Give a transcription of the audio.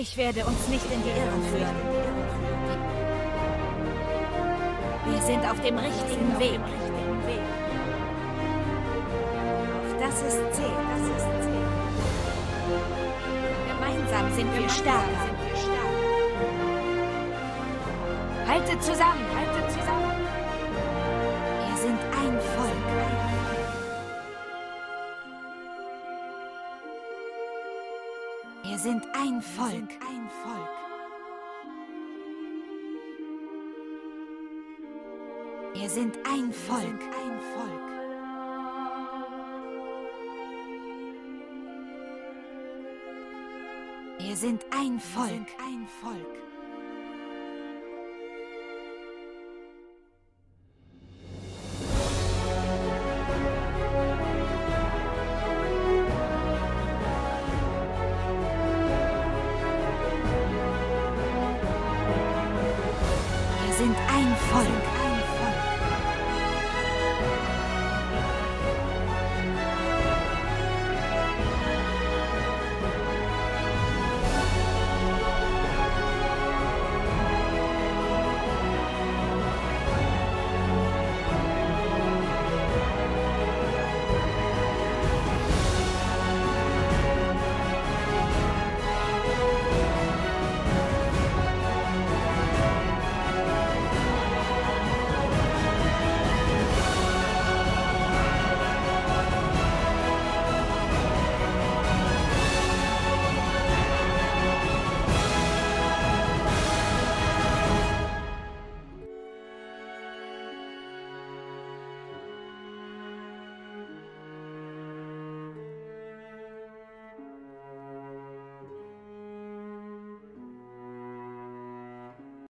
Ich werde uns nicht in die Irre führen. Wir sind auf dem richtigen Weg. Das ist zäh, das ist zäh. Gemeinsam sind wir stärker. Haltet zusammen, haltet zusammen. Wir sind ein Volk. Ein Volk. Wir sind ein Volk. Ein Volk. Wir sind ein Volk. Ein Volk. 我。